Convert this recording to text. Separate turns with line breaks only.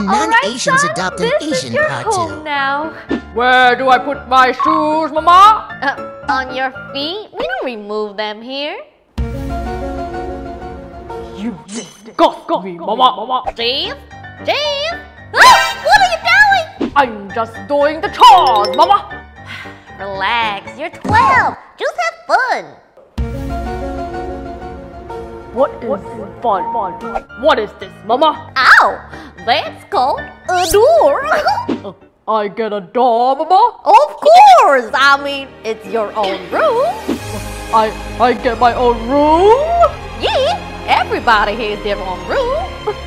when
All right,
non-Asians
son,
adopt an
this is
Asian
your
part
home now.
Where do I put my shoes, Mama?
Uh, on your feet? We don't remove them here.
You disgust me, Mama. Mama.
Steve? Steve? Ah, what are you doing?
I'm just doing the chores, Mama.
Relax, you're 12. Just have fun.
What is fun? What is this, Mama?
Ow! That's called a door.
I get a door, Mama.
of course! I mean, it's your own room.
I I get my own room.
Yeah, everybody has their own room.